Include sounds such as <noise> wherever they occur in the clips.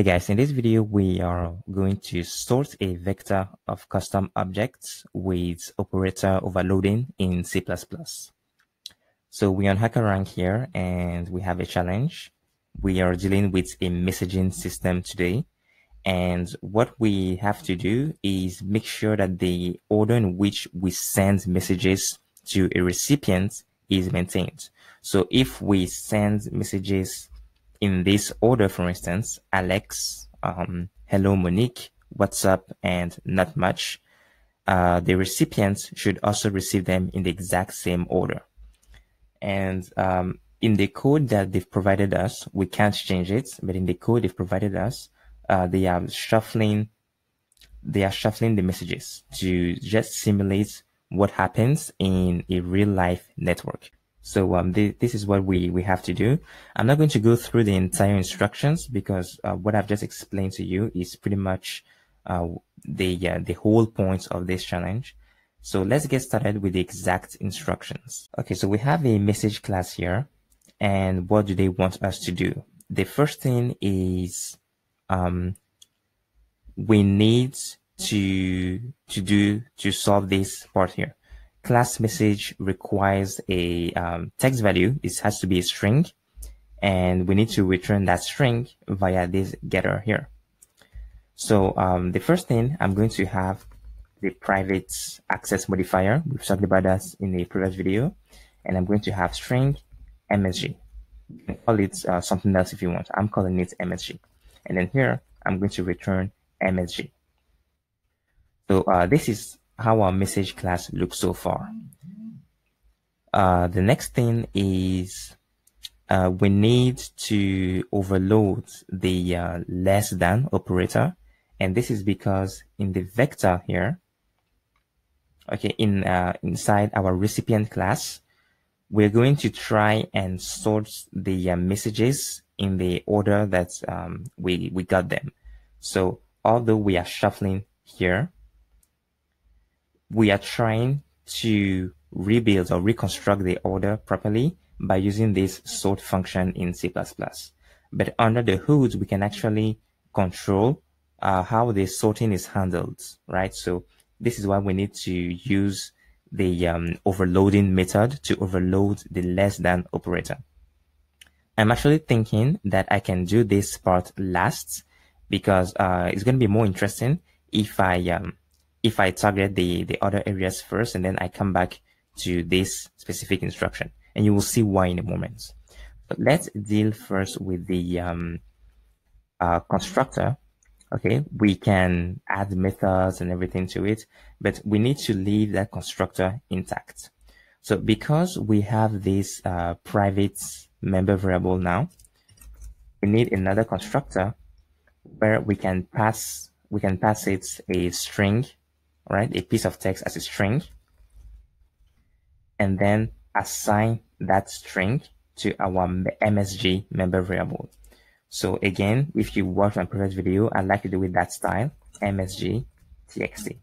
Hey guys, in this video, we are going to sort a vector of custom objects with operator overloading in C++. So we're on HackerRank here and we have a challenge. We are dealing with a messaging system today. And what we have to do is make sure that the order in which we send messages to a recipient is maintained. So if we send messages in this order, for instance, Alex, um, hello Monique, what's up, and not much, uh, the recipients should also receive them in the exact same order. And um, in the code that they've provided us, we can't change it, but in the code they've provided us, uh, they are shuffling, they are shuffling the messages to just simulate what happens in a real life network. So um, th this is what we, we have to do. I'm not going to go through the entire instructions because uh, what I've just explained to you is pretty much uh, the, uh, the whole point of this challenge. So let's get started with the exact instructions. Okay, so we have a message class here. And what do they want us to do? The first thing is um, we need to to do to solve this part here class message requires a um, text value. It has to be a string and we need to return that string via this getter here. So um, the first thing I'm going to have the private access modifier. We've talked about that in the previous video. And I'm going to have string MSG. You can call it uh, something else if you want. I'm calling it MSG. And then here, I'm going to return MSG. So uh, this is how our message class looks so far. Uh, the next thing is uh, we need to overload the uh, less than operator. And this is because in the vector here, okay, in uh, inside our recipient class, we're going to try and sort the uh, messages in the order that um, we, we got them. So although we are shuffling here, we are trying to rebuild or reconstruct the order properly by using this sort function in C++. But under the hood, we can actually control uh, how the sorting is handled, right? So this is why we need to use the um, overloading method to overload the less than operator. I'm actually thinking that I can do this part last because uh, it's going to be more interesting if I um, if I target the, the other areas first and then I come back to this specific instruction and you will see why in a moment. But let's deal first with the um, uh, constructor. Okay, we can add methods and everything to it, but we need to leave that constructor intact. So because we have this uh, private member variable now, we need another constructor where we can pass we can pass it a string right? A piece of text as a string and then assign that string to our MSG member variable. So again, if you watched my previous video, I like to do it that style, MSG txt.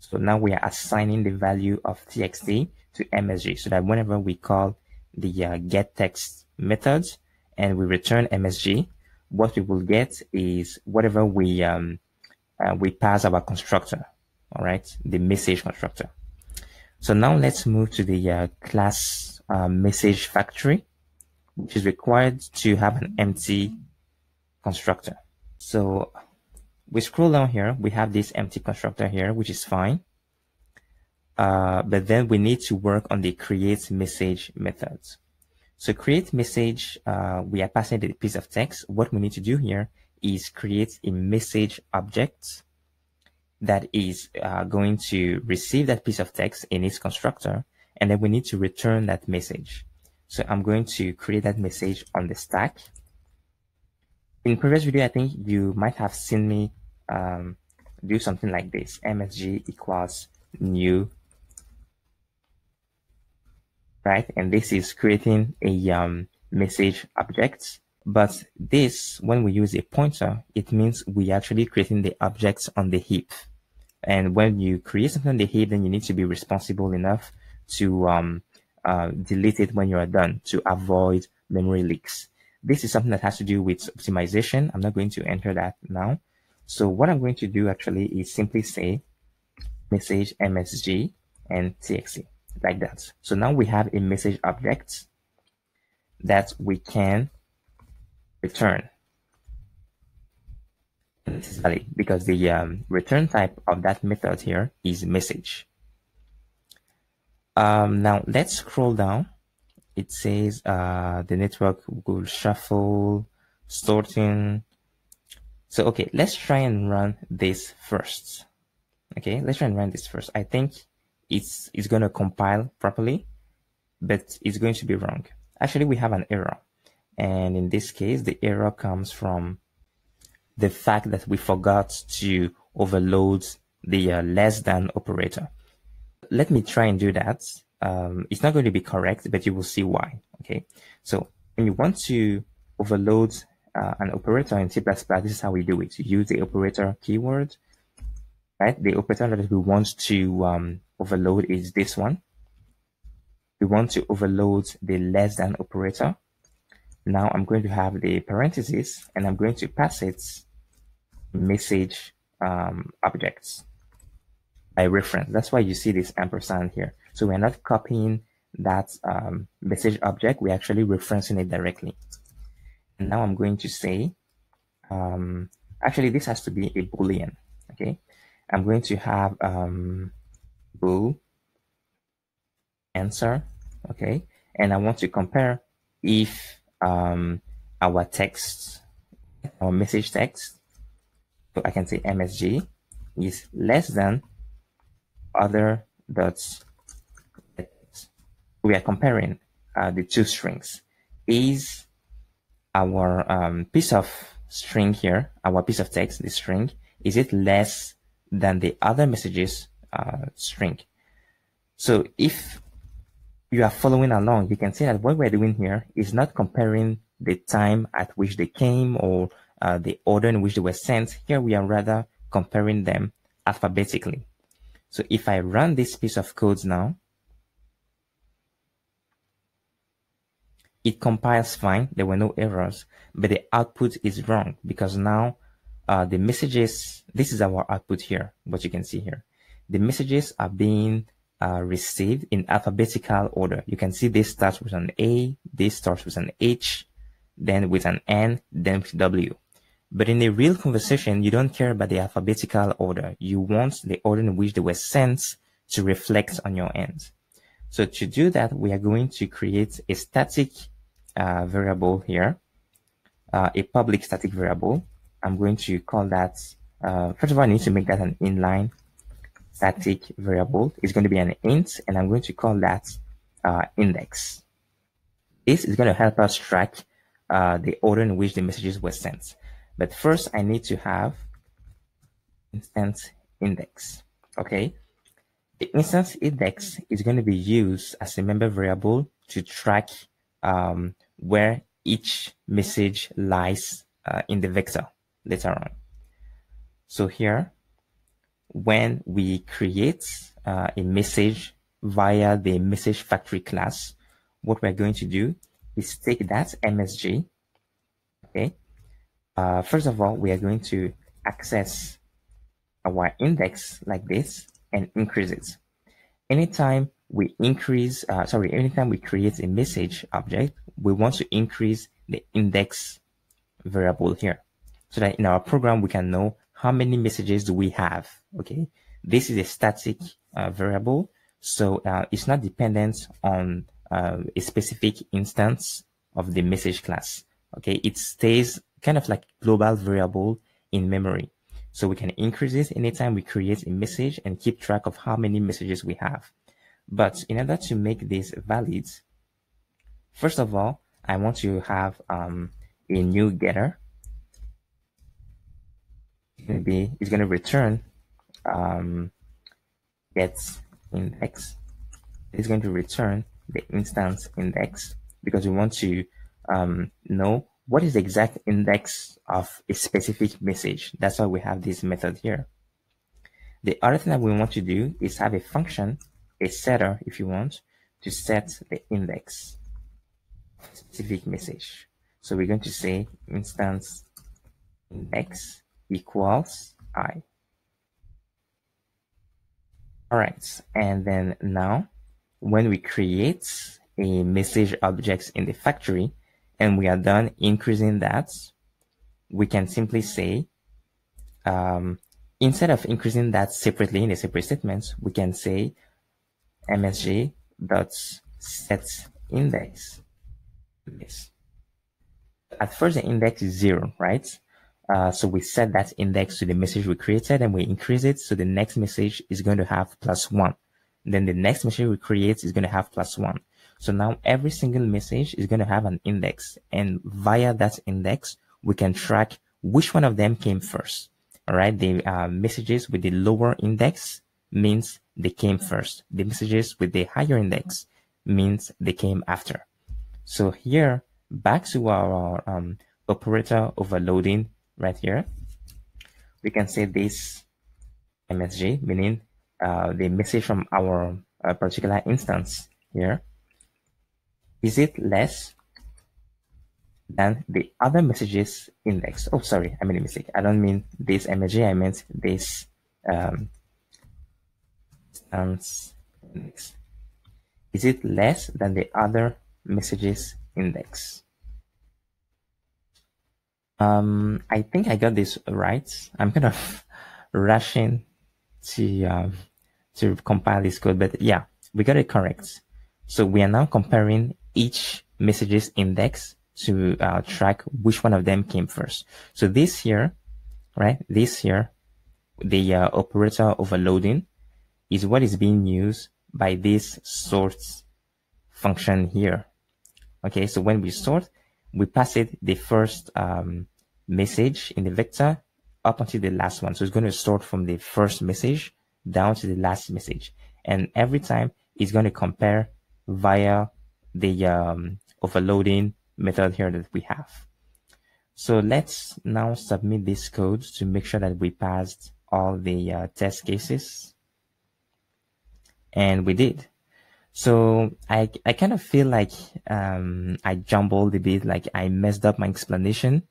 So now we are assigning the value of txt to MSG so that whenever we call the uh, get text methods and we return MSG, what we will get is whatever we um, uh, we pass our constructor, all right, the message constructor. So now let's move to the uh, class uh, message factory, which is required to have an empty constructor. So we scroll down here, we have this empty constructor here, which is fine. Uh, but then we need to work on the create message methods. So create message, uh, we are passing the piece of text. What we need to do here is create a message object that is uh, going to receive that piece of text in its constructor, and then we need to return that message. So I'm going to create that message on the stack. In previous video, I think you might have seen me um, do something like this, msg equals new, right? And this is creating a um, message object but this, when we use a pointer, it means we actually creating the objects on the heap. And when you create something on the heap, then you need to be responsible enough to um, uh, delete it when you are done to avoid memory leaks. This is something that has to do with optimization. I'm not going to enter that now. So what I'm going to do actually is simply say message MSG and TXT like that. So now we have a message object that we can return. this is valid because the um, return type of that method here is message. Um, now let's scroll down. It says uh, the network will shuffle, sorting. So okay, let's try and run this first. Okay, let's try and run this first. I think it's it's going to compile properly, but it's going to be wrong. Actually, we have an error. And in this case, the error comes from the fact that we forgot to overload the uh, less than operator. Let me try and do that. Um, it's not going to be correct, but you will see why. Okay. So when you want to overload uh, an operator in C++, this is how we do it. Use the operator keyword, right? The operator that we want to um, overload is this one. We want to overload the less than operator. Now I'm going to have the parentheses and I'm going to pass it message um, objects by reference. That's why you see this ampersand here. So we're not copying that um, message object, we're actually referencing it directly. And now I'm going to say, um, actually this has to be a boolean, okay? I'm going to have um, bool answer, okay? And I want to compare if um, our text, our message text, so I can say MSG is less than other dots. We are comparing uh, the two strings. Is our um, piece of string here, our piece of text, the string, is it less than the other messages uh, string? So if you are following along, you can see that what we're doing here is not comparing the time at which they came or uh, the order in which they were sent. Here we are rather comparing them alphabetically. So if I run this piece of code now, it compiles fine. There were no errors, but the output is wrong because now uh, the messages, this is our output here, what you can see here. The messages are being uh, received in alphabetical order. You can see this starts with an A, this starts with an H, then with an N, then with W. But in a real conversation, you don't care about the alphabetical order. You want the order in which they were sent to reflect on your end. So to do that, we are going to create a static uh, variable here, uh, a public static variable. I'm going to call that, uh, first of all, I need to make that an inline static variable. is going to be an int, and I'm going to call that uh, index. This is going to help us track uh, the order in which the messages were sent. But first, I need to have instance index. Okay. The instance index is going to be used as a member variable to track um, where each message lies uh, in the vector later on. So here, when we create uh, a message via the message factory class, what we're going to do is take that MSG, okay? Uh, first of all, we are going to access our index like this and increase it. Anytime we increase, uh, sorry, anytime we create a message object, we want to increase the index variable here so that in our program, we can know how many messages do we have? Okay. This is a static uh, variable. So uh, it's not dependent on uh, a specific instance of the message class. Okay. It stays kind of like global variable in memory. So we can increase this anytime we create a message and keep track of how many messages we have. But in order to make this valid, first of all, I want to have um, a new getter going to be is going to return um, gets index. It's going to return the instance index because we want to um, know what is the exact index of a specific message. That's why we have this method here. The other thing that we want to do is have a function, a setter if you want, to set the index specific message. So we're going to say instance index equals i. All right, and then now when we create a message objects in the factory and we are done increasing that, we can simply say, um, instead of increasing that separately in the separate statements, we can say msg dot set index. At first, the index is zero, right? Uh, so we set that index to the message we created and we increase it. So the next message is going to have plus one. Then the next message we create is going to have plus one. So now every single message is going to have an index and via that index, we can track which one of them came first. All right. The uh, messages with the lower index means they came first. The messages with the higher index means they came after. So here, back to our um, operator overloading right here, we can see this MSG, meaning uh, the message from our uh, particular instance here, is it less than the other messages index? Oh, sorry, I made a mistake. I don't mean this MSG, I meant this um, instance index. Is it less than the other messages index? Um, I think I got this right. I'm kind of <laughs> rushing to um, to compile this code, but yeah, we got it correct. So we are now comparing each messages index to uh, track which one of them came first. So this here, right? This here, the uh, operator overloading is what is being used by this sort function here. Okay, so when we sort, we pass it the first um, message in the vector up until the last one. So it's going to sort from the first message down to the last message. And every time it's going to compare via the um, overloading method here that we have. So let's now submit this code to make sure that we passed all the uh, test cases. And we did. So I, I kind of feel like um, I jumbled a bit, like I messed up my explanation.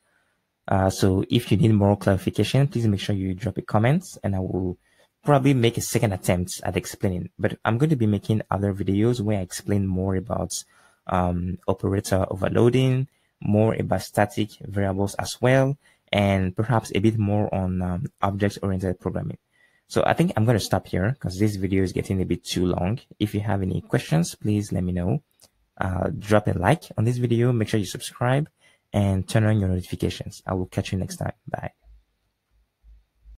Uh, so if you need more clarification, please make sure you drop a comment and I will probably make a second attempt at explaining. But I'm going to be making other videos where I explain more about um, operator overloading, more about static variables as well, and perhaps a bit more on um, object-oriented programming. So I think I'm going to stop here because this video is getting a bit too long. If you have any questions, please let me know. Uh, drop a like on this video. Make sure you subscribe and turn on your notifications. I will catch you next time. Bye.